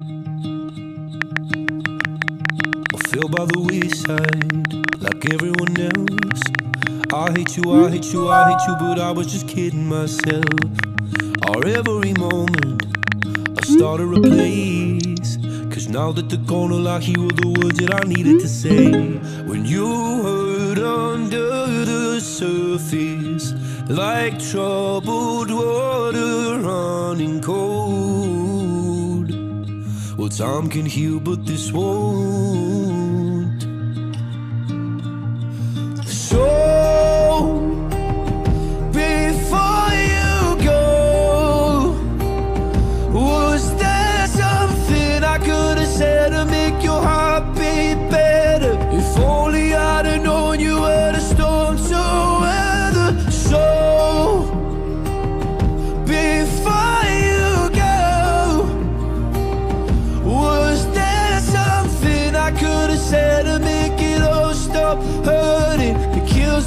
I fell by the wayside like everyone else. I hate you, I hate you, I hate you, but I was just kidding myself. Our every moment, I started a place. Cause now that the corner I hear were the words that I needed to say. When you hurt under the surface, like troubled water running cold. Time can heal, but this won't.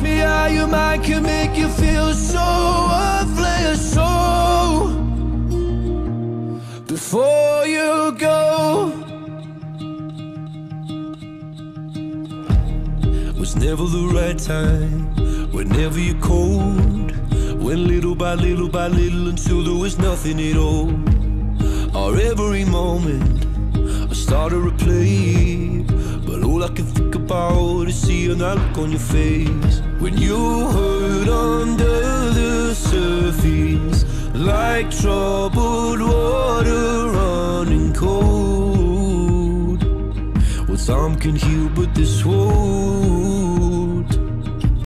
It me how your mind can make you feel so worthless. So, before you go, was never the right time. Whenever you're cold, went little by little by little until there was nothing at all. Our every moment, I started to replay. All I can think about is seeing that look on your face when you hurt under the surface, like troubled water running cold. Well, time can heal, but this won't.